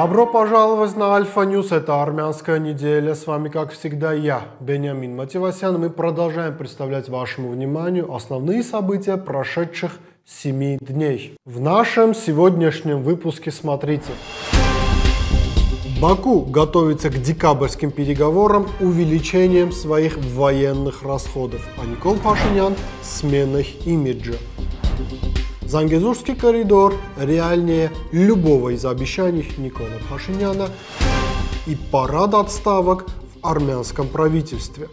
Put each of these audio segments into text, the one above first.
Добро пожаловать на Альфа Ньюс, это армянская неделя. С вами, как всегда, я, Бениамин Матевосян. Мы продолжаем представлять вашему вниманию основные события прошедших 7 дней. В нашем сегодняшнем выпуске смотрите. Баку готовится к декабрьским переговорам увеличением своих военных расходов, а Никол Пашинян – сменой имиджа. Зангезурский коридор реальнее любого из обещаний Никола Пашиняна и парад отставок в армянском правительстве.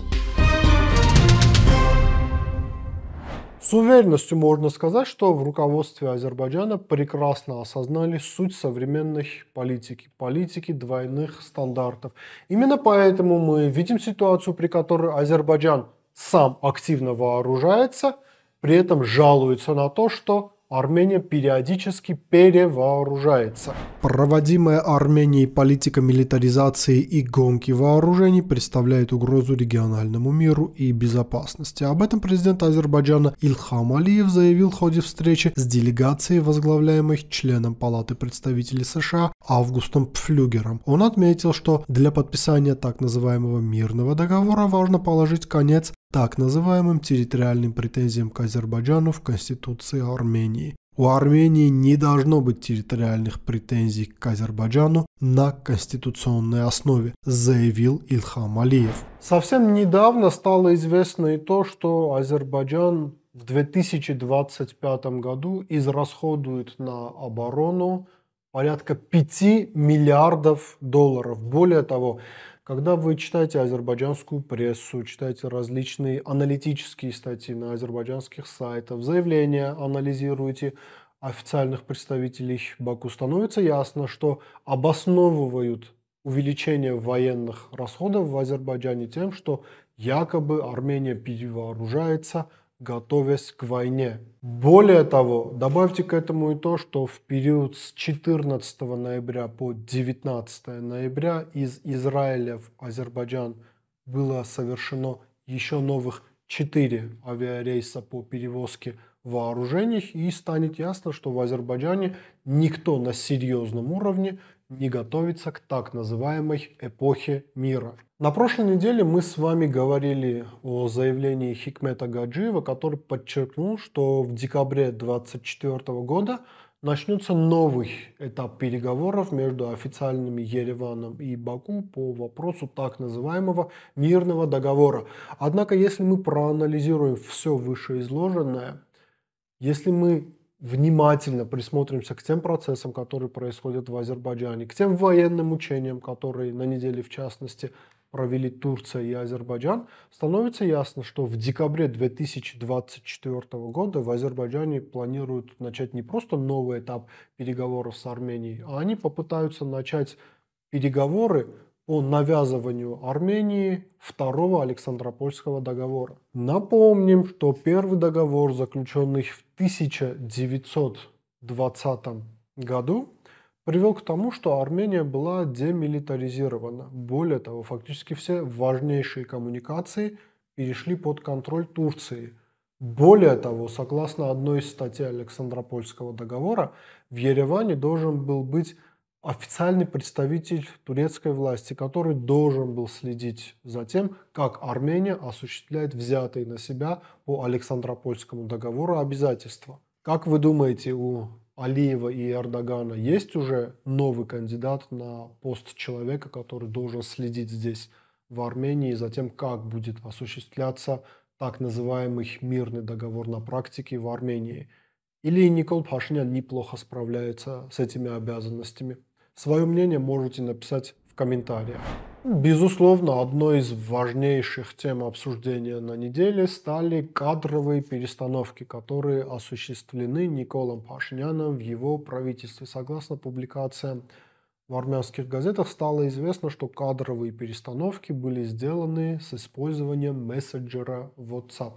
С уверенностью можно сказать, что в руководстве Азербайджана прекрасно осознали суть современной политики, политики двойных стандартов. Именно поэтому мы видим ситуацию, при которой Азербайджан сам активно вооружается, при этом жалуется на то, что Армения периодически перевооружается. Проводимая Арменией политика милитаризации и гонки вооружений представляет угрозу региональному миру и безопасности. Об этом президент Азербайджана Ильхам Алиев заявил в ходе встречи с делегацией, возглавляемой членом Палаты представителей США Августом Пфлюгером. Он отметил, что для подписания так называемого мирного договора важно положить конец так называемым территориальным претензиям к Азербайджану в Конституции Армении. У Армении не должно быть территориальных претензий к Азербайджану на конституционной основе, заявил Ильхам Алиев. Совсем недавно стало известно и то, что Азербайджан в 2025 году израсходует на оборону порядка 5 миллиардов долларов. Более того, когда вы читаете азербайджанскую прессу, читаете различные аналитические статьи на азербайджанских сайтах, заявления анализируете официальных представителей Баку, становится ясно, что обосновывают увеличение военных расходов в Азербайджане тем, что якобы Армения перевооружается – готовясь к войне. Более того, добавьте к этому и то, что в период с 14 ноября по 19 ноября из Израиля в Азербайджан было совершено еще новых 4 авиарейса по перевозке вооружений, и станет ясно, что в Азербайджане никто на серьезном уровне не готовится к так называемой эпохе мира. На прошлой неделе мы с вами говорили о заявлении Хикмета Гаджиева, который подчеркнул, что в декабре 2024 года начнется новый этап переговоров между официальными Ереваном и Баку по вопросу так называемого мирного договора. Однако, если мы проанализируем все вышеизложенное, если мы внимательно присмотримся к тем процессам, которые происходят в Азербайджане, к тем военным учениям, которые на неделе в частности провели Турция и Азербайджан, становится ясно, что в декабре 2024 года в Азербайджане планируют начать не просто новый этап переговоров с Арменией, а они попытаются начать переговоры о навязыванию Армении второго Александропольского договора. Напомним, что первый договор, заключенный в 1920 году, привел к тому, что Армения была демилитаризирована. Более того, фактически все важнейшие коммуникации перешли под контроль Турции. Более того, согласно одной из статей Александропольского договора, в Ереване должен был быть официальный представитель турецкой власти, который должен был следить за тем, как Армения осуществляет взятые на себя по Александропольскому договору обязательства. Как вы думаете, у Алиева и Эрдогана есть уже новый кандидат на пост человека, который должен следить здесь, в Армении, за тем, как будет осуществляться так называемый мирный договор на практике в Армении? Или Никол Пашинян неплохо справляется с этими обязанностями? Свое мнение можете написать в комментариях. Безусловно, одной из важнейших тем обсуждения на неделе стали кадровые перестановки, которые осуществлены Николом Пашиняном в его правительстве. Согласно публикациям в армянских газетах стало известно, что кадровые перестановки были сделаны с использованием мессенджера WhatsApp.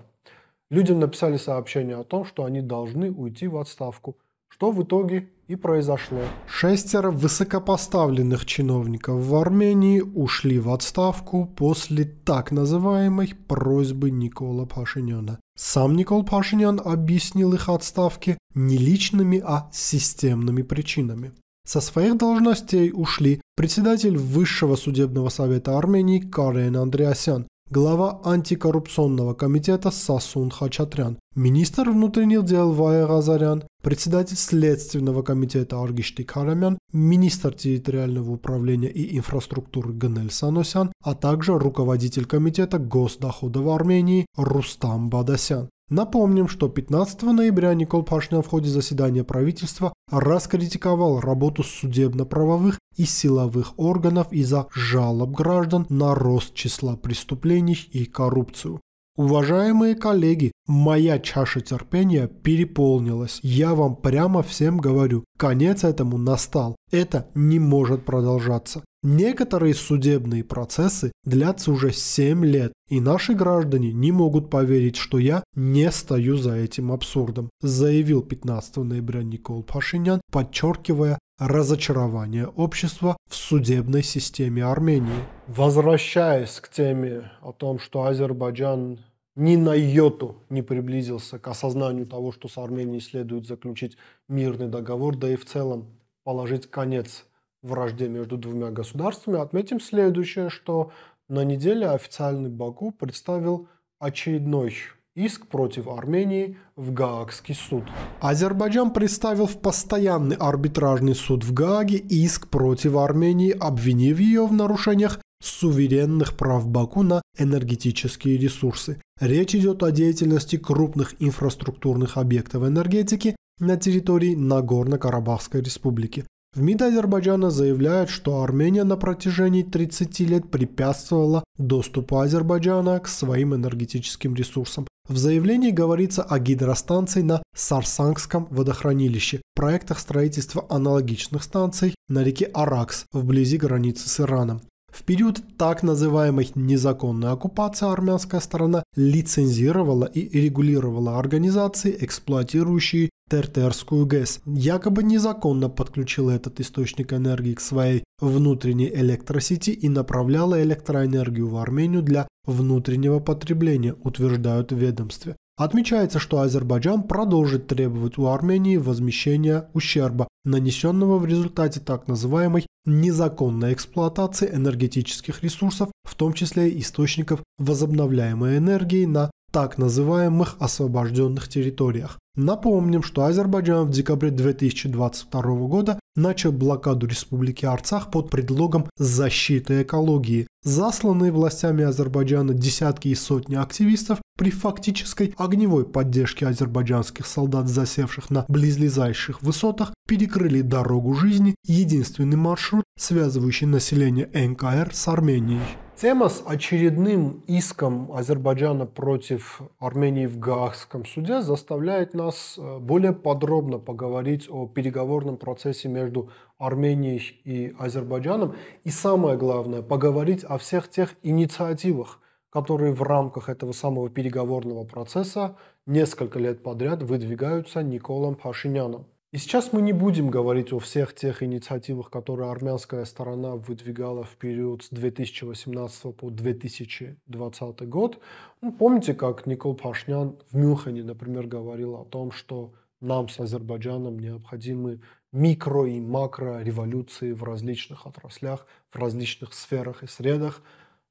Людям написали сообщение о том, что они должны уйти в отставку – что в итоге и произошло. Шестеро высокопоставленных чиновников в Армении ушли в отставку после так называемой просьбы Никола Пашиняна. Сам Никол Пашинян объяснил их отставки не личными, а системными причинами. Со своих должностей ушли председатель Высшего судебного совета Армении Карен Андреасян, глава антикоррупционного комитета Сасун Хачатрян, министр внутренних дел Вая Газарян, председатель Следственного комитета Аргишти Карамян, министр территориального управления и инфраструктуры Ганель Саносян, а также руководитель комитета госдохода в Армении Рустам Бадасян. Напомним, что 15 ноября Никол Пашнян в ходе заседания правительства раскритиковал работу судебно-правовых и силовых органов из-за жалоб граждан на рост числа преступлений и коррупцию. Уважаемые коллеги, моя чаша терпения переполнилась. Я вам прямо всем говорю, конец этому настал. Это не может продолжаться. Некоторые судебные процессы длятся уже 7 лет, и наши граждане не могут поверить, что я не стою за этим абсурдом, заявил 15 ноября Никол Пашинян, подчеркивая разочарование общества в судебной системе Армении. Возвращаясь к теме о том, что Азербайджан ни на йоту не приблизился к осознанию того, что с Арменией следует заключить мирный договор, да и в целом положить конец вражде между двумя государствами, отметим следующее, что на неделе официальный Баку представил очередной иск против Армении в Гаагский суд. Азербайджан представил в постоянный арбитражный суд в Гааге иск против Армении, обвинив ее в нарушениях суверенных прав Баку на энергетические ресурсы. Речь идет о деятельности крупных инфраструктурных объектов энергетики на территории Нагорно-Карабахской республики. В МИД Азербайджана заявляют, что Армения на протяжении 30 лет препятствовала доступу Азербайджана к своим энергетическим ресурсам. В заявлении говорится о гидростанции на Сарсангском водохранилище, проектах строительства аналогичных станций на реке Аракс вблизи границы с Ираном. В период так называемой незаконной оккупации армянская сторона лицензировала и регулировала организации, эксплуатирующие Тертерскую ГЭС. Якобы незаконно подключила этот источник энергии к своей внутренней электросети и направляла электроэнергию в Армению для внутреннего потребления, утверждают в ведомстве. Отмечается, что Азербайджан продолжит требовать у Армении возмещения ущерба, нанесенного в результате так называемой незаконной эксплуатации энергетических ресурсов, в том числе источников возобновляемой энергии на так называемых освобожденных территориях. Напомним, что Азербайджан в декабре 2022 года начал блокаду Республики Арцах под предлогом защиты экологии. Засланные властями Азербайджана десятки и сотни активистов при фактической огневой поддержке азербайджанских солдат, засевших на близлежащих высотах, перекрыли дорогу жизни, единственный маршрут, связывающий население НКР с Арменией. Тема с очередным иском Азербайджана против Армении в Гаагском суде заставляет нас э, более подробно поговорить о переговорном процессе между Арменией и Азербайджаном. И самое главное, поговорить о всех тех инициативах, которые в рамках этого самого переговорного процесса несколько лет подряд выдвигаются Николом Пашиняном. И сейчас мы не будем говорить о всех тех инициативах, которые армянская сторона выдвигала в период с 2018 по 2020 год. Ну, помните, как Никол Пашнян в Мюнхене, например, говорил о том, что нам с Азербайджаном необходимы микро и макро революции в различных отраслях, в различных сферах и средах,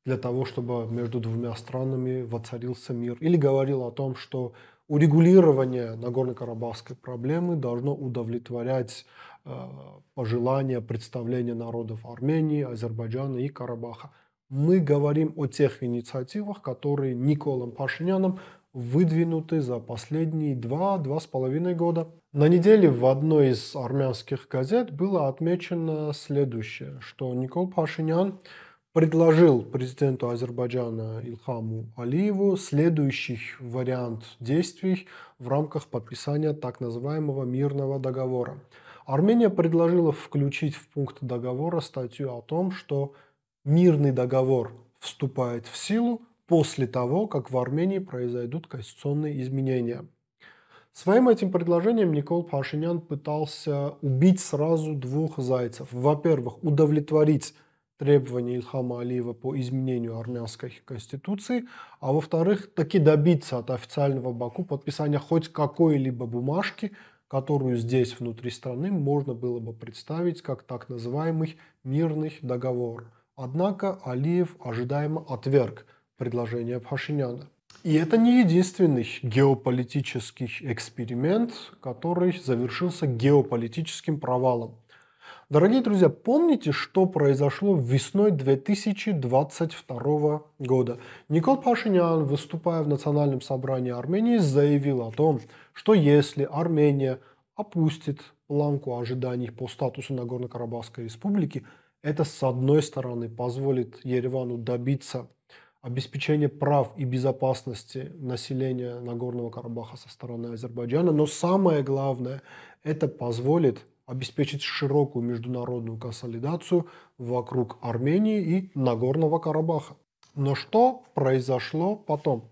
для того, чтобы между двумя странами воцарился мир. Или говорил о том, что урегулирование Нагорно-Карабахской проблемы должно удовлетворять э, пожелания, представления народов Армении, Азербайджана и Карабаха. Мы говорим о тех инициативах, которые Николом Пашиняном выдвинуты за последние два-два с половиной года. На неделе в одной из армянских газет было отмечено следующее, что Никол Пашинян предложил президенту Азербайджана Илхаму Алиеву следующий вариант действий в рамках подписания так называемого мирного договора. Армения предложила включить в пункт договора статью о том, что мирный договор вступает в силу после того, как в Армении произойдут конституционные изменения. Своим этим предложением Никол Пашинян пытался убить сразу двух зайцев. Во-первых, удовлетворить требования Ильхама Алиева по изменению армянской конституции, а во-вторых, таки добиться от официального Баку подписания хоть какой-либо бумажки, которую здесь, внутри страны, можно было бы представить как так называемый мирный договор. Однако Алиев ожидаемо отверг предложение Пашиняна. И это не единственный геополитический эксперимент, который завершился геополитическим провалом. Дорогие друзья, помните, что произошло весной 2022 года? Никол Пашинян, выступая в Национальном собрании Армении, заявил о том, что если Армения опустит планку ожиданий по статусу Нагорно-Карабахской республики, это с одной стороны позволит Еревану добиться обеспечения прав и безопасности населения Нагорного Карабаха со стороны Азербайджана, но самое главное, это позволит обеспечить широкую международную консолидацию вокруг Армении и Нагорного Карабаха. Но что произошло потом?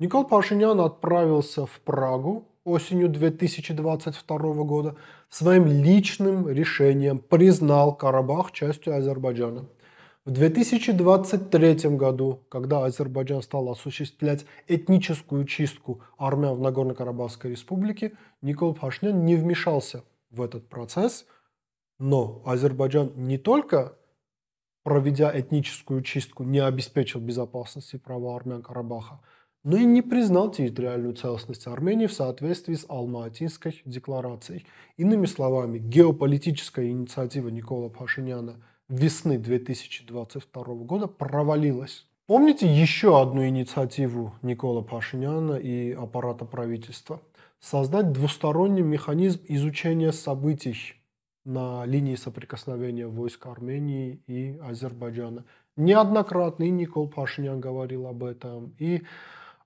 Никол Пашинян отправился в Прагу осенью 2022 года своим личным решением признал Карабах частью Азербайджана. В 2023 году, когда Азербайджан стал осуществлять этническую чистку армян в Нагорно-Карабахской республике, Никол Пашинян не вмешался – в этот процесс, но Азербайджан не только проведя этническую чистку, не обеспечил безопасность и права армян Карабаха, но и не признал территориальную целостность Армении в соответствии с Алма-Атинской декларацией. Иными словами, геополитическая инициатива Никола Пашиняна весны 2022 года провалилась. Помните еще одну инициативу Никола Пашиняна и аппарата правительства – создать двусторонний механизм изучения событий на линии соприкосновения войск Армении и Азербайджана. Неоднократно и Никол Пашинян говорил об этом, и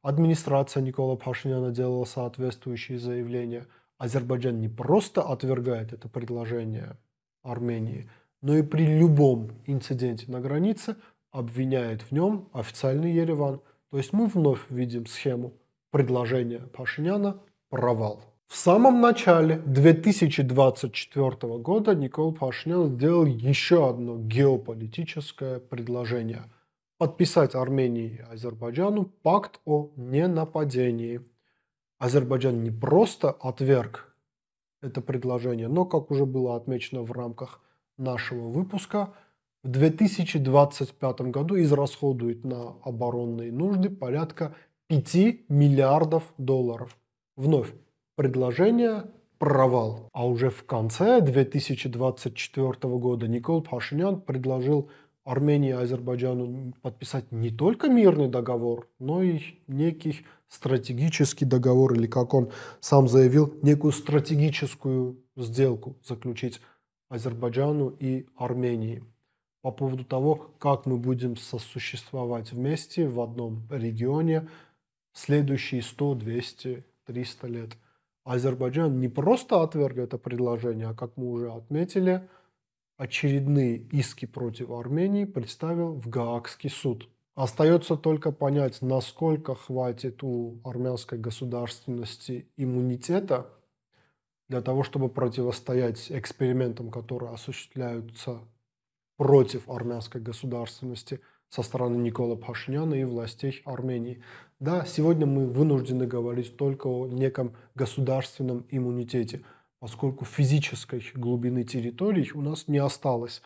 администрация Никола Пашиняна делала соответствующие заявления. Азербайджан не просто отвергает это предложение Армении, но и при любом инциденте на границе обвиняет в нем официальный Ереван. То есть мы вновь видим схему предложения Пашиняна провал. В самом начале 2024 года Никол Пашинян сделал еще одно геополитическое предложение – подписать Армении и Азербайджану пакт о ненападении. Азербайджан не просто отверг это предложение, но, как уже было отмечено в рамках нашего выпуска, в 2025 году израсходует на оборонные нужды порядка 5 миллиардов долларов. Вновь, предложение провал. А уже в конце 2024 года Никол Пашинян предложил Армении и Азербайджану подписать не только мирный договор, но и некий стратегический договор, или как он сам заявил, некую стратегическую сделку заключить Азербайджану и Армении по поводу того, как мы будем сосуществовать вместе в одном регионе следующие 100, 200 300 лет. Азербайджан не просто отверг это предложение, а, как мы уже отметили, очередные иски против Армении представил в Гаагский суд. Остается только понять, насколько хватит у армянской государственности иммунитета для того, чтобы противостоять экспериментам, которые осуществляются против армянской государственности со стороны Никола Пашиняна и властей Армении. Да, сегодня мы вынуждены говорить только о неком государственном иммунитете, поскольку физической глубины территорий у нас не осталось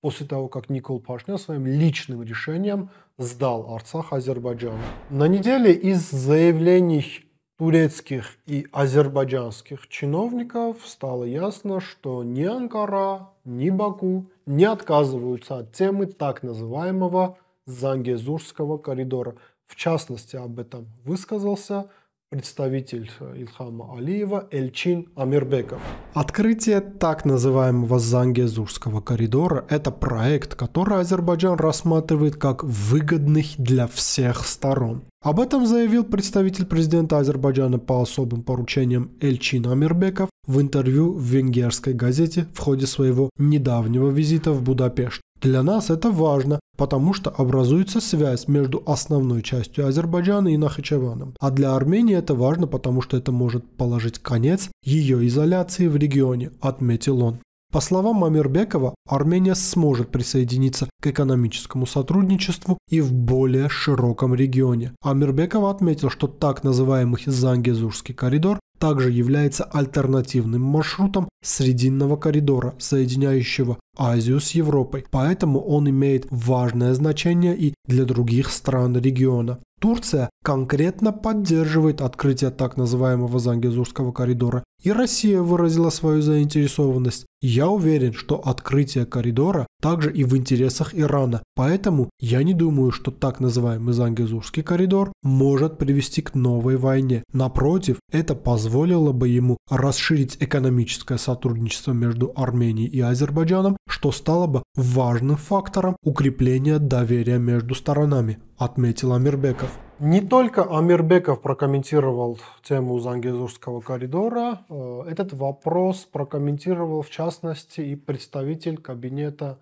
после того, как Никол Пашнян своим личным решением сдал Арцах Азербайджану. На неделе из заявлений турецких и азербайджанских чиновников стало ясно, что ни Анкара, ни Баку не отказываются от темы так называемого Зангезурского коридора – в частности, об этом высказался представитель Ильхама Алиева Эльчин Амирбеков. Открытие так называемого Зангезурского коридора – это проект, который Азербайджан рассматривает как выгодный для всех сторон. Об этом заявил представитель президента Азербайджана по особым поручениям Эльчин Амирбеков в интервью в венгерской газете в ходе своего недавнего визита в Будапешт. Для нас это важно, потому что образуется связь между основной частью Азербайджана и Нахичеваном. А для Армении это важно, потому что это может положить конец ее изоляции в регионе, отметил он. По словам Амирбекова, Армения сможет присоединиться к экономическому сотрудничеству и в более широком регионе. Амирбеков отметил, что так называемый Зангезурский коридор также является альтернативным маршрутом Срединного коридора, соединяющего Азию с Европой, поэтому он имеет важное значение и для других стран региона. Турция конкретно поддерживает открытие так называемого Зангезурского коридора, и Россия выразила свою заинтересованность. Я уверен, что открытие коридора также и в интересах Ирана, поэтому я не думаю, что так называемый Зангезурский коридор может привести к новой войне. Напротив, это позволило бы ему расширить экономическое сотрудничество между Арменией и Азербайджаном, что стало бы важным фактором укрепления доверия между сторонами, отметил Амирбеков. Не только Амирбеков прокомментировал тему Зангезурского коридора, э, этот вопрос прокомментировал в частности и представитель кабинета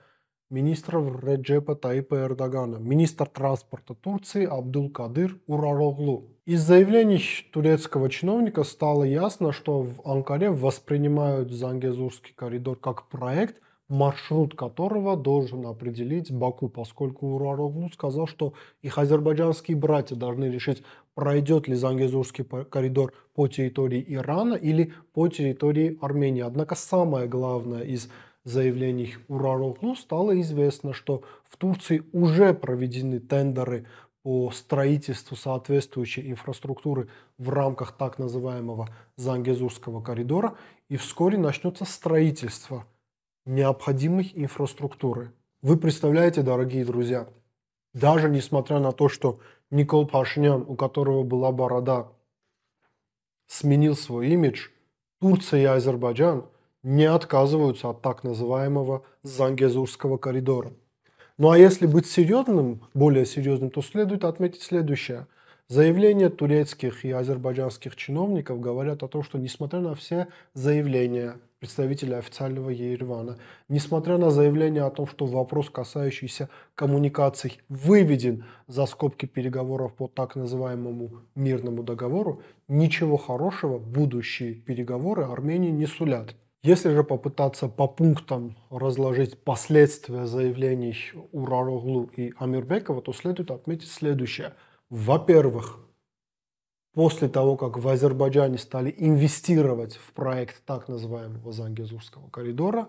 министров Реджепа Таипа Эрдогана, министр транспорта Турции Абдул Кадыр Урароглу. Из заявлений турецкого чиновника стало ясно, что в Анкаре воспринимают Зангезурский коридор как проект, маршрут которого должен определить Баку, поскольку Урароглу сказал, что их азербайджанские братья должны решить, пройдет ли Зангезурский коридор по территории Ирана или по территории Армении. Однако самое главное из заявлений Урароглу стало известно, что в Турции уже проведены тендеры по строительству соответствующей инфраструктуры в рамках так называемого Зангезурского коридора, и вскоре начнется строительство необходимой инфраструктуры. Вы представляете, дорогие друзья, даже несмотря на то, что Никол Пашинян, у которого была борода, сменил свой имидж, Турция и Азербайджан – не отказываются от так называемого Зангезурского коридора. Ну а если быть серьезным, более серьезным, то следует отметить следующее. Заявления турецких и азербайджанских чиновников говорят о том, что несмотря на все заявления представителей официального Еревана, несмотря на заявление о том, что вопрос, касающийся коммуникаций, выведен за скобки переговоров по так называемому мирному договору, ничего хорошего будущие переговоры Армении не сулят. Если же попытаться по пунктам разложить последствия заявлений Урароглу и Амирбекова, то следует отметить следующее. Во-первых, после того, как в Азербайджане стали инвестировать в проект так называемого Зангезурского коридора,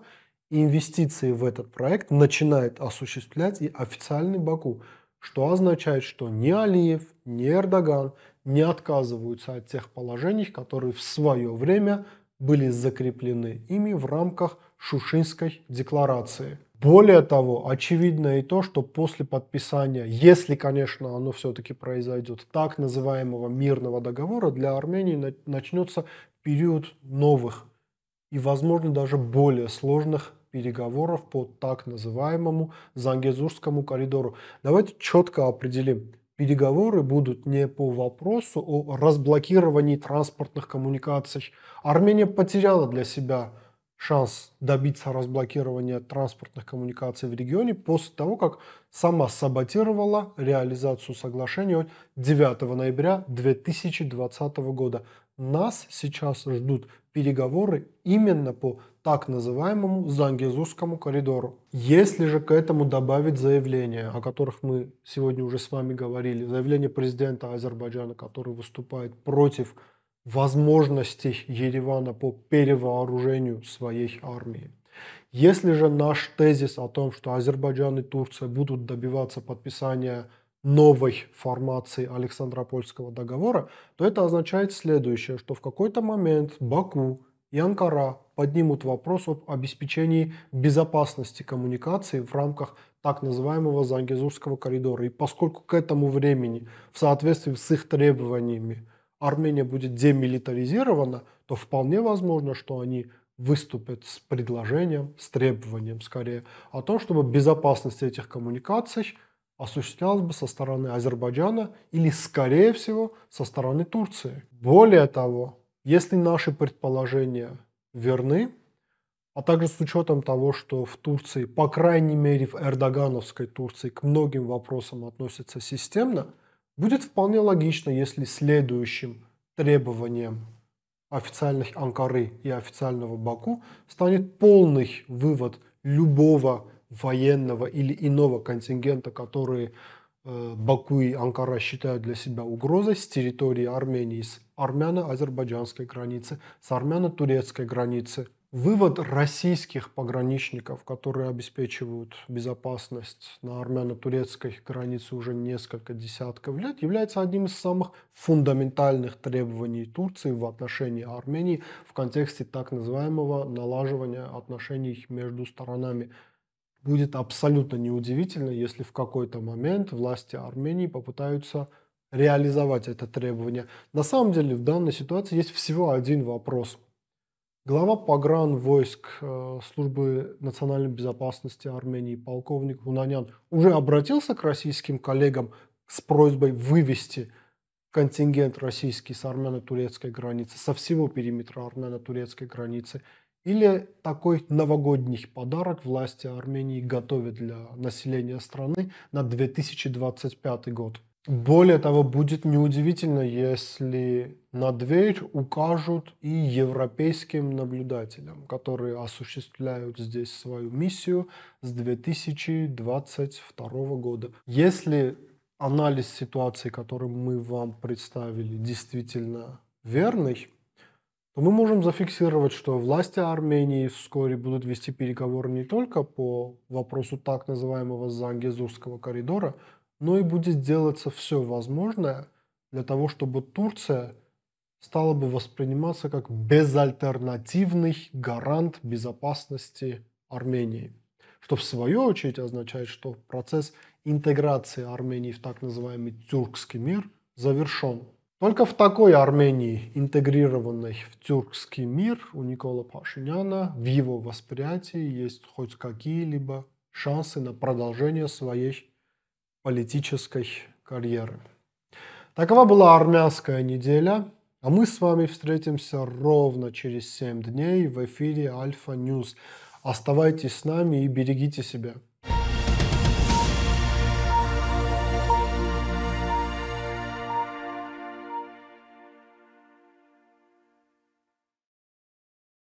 инвестиции в этот проект начинает осуществлять и официальный Баку, что означает, что ни Алиев, ни Эрдоган не отказываются от тех положений, которые в свое время – были закреплены ими в рамках Шушинской декларации. Более того, очевидно и то, что после подписания, если, конечно, оно все-таки произойдет, так называемого мирного договора, для Армении начнется период новых и, возможно, даже более сложных переговоров по так называемому Зангезурскому коридору. Давайте четко определим, переговоры будут не по вопросу о разблокировании транспортных коммуникаций. Армения потеряла для себя шанс добиться разблокирования транспортных коммуникаций в регионе после того, как сама саботировала реализацию соглашения 9 ноября 2020 года. Нас сейчас ждут переговоры именно по так называемому Зангезурскому коридору. Если же к этому добавить заявления, о которых мы сегодня уже с вами говорили, заявление президента Азербайджана, который выступает против возможностей Еревана по перевооружению своей армии. Если же наш тезис о том, что Азербайджан и Турция будут добиваться подписания новой формации Александропольского договора, то это означает следующее, что в какой-то момент Баку и Анкара поднимут вопрос об обеспечении безопасности коммуникации в рамках так называемого Зангезурского коридора. И поскольку к этому времени, в соответствии с их требованиями, Армения будет демилитаризирована, то вполне возможно, что они выступят с предложением, с требованием скорее, о том, чтобы безопасность этих коммуникаций – осуществлялась бы со стороны Азербайджана или, скорее всего, со стороны Турции. Более того, если наши предположения верны, а также с учетом того, что в Турции, по крайней мере в эрдогановской Турции, к многим вопросам относятся системно, будет вполне логично, если следующим требованием официальных Анкары и официального Баку станет полный вывод любого военного или иного контингента, которые э, Баку и Анкара считают для себя угрозой с территории Армении, с армяно-азербайджанской границы, с армяно-турецкой границы. Вывод российских пограничников, которые обеспечивают безопасность на армяно-турецкой границе уже несколько десятков лет, является одним из самых фундаментальных требований Турции в отношении Армении в контексте так называемого налаживания отношений между сторонами. Будет абсолютно неудивительно, если в какой-то момент власти Армении попытаются реализовать это требование. На самом деле в данной ситуации есть всего один вопрос. Глава погран войск э, службы национальной безопасности Армении полковник Унанян уже обратился к российским коллегам с просьбой вывести контингент российский с армяно-турецкой границы, со всего периметра армяно-турецкой границы. Или такой новогодний подарок власти Армении готовят для населения страны на 2025 год. Более того, будет неудивительно, если на дверь укажут и европейским наблюдателям, которые осуществляют здесь свою миссию с 2022 года. Если анализ ситуации, который мы вам представили, действительно верный, то мы можем зафиксировать, что власти Армении вскоре будут вести переговоры не только по вопросу так называемого Зангезурского коридора, но и будет делаться все возможное для того, чтобы Турция стала бы восприниматься как безальтернативный гарант безопасности Армении. Что в свою очередь означает, что процесс интеграции Армении в так называемый тюркский мир завершен. Только в такой Армении, интегрированной в тюркский мир, у Никола Пашиняна в его восприятии есть хоть какие-либо шансы на продолжение своей политической карьеры. Такова была армянская неделя. А мы с вами встретимся ровно через 7 дней в эфире Альфа Ньюс. Оставайтесь с нами и берегите себя.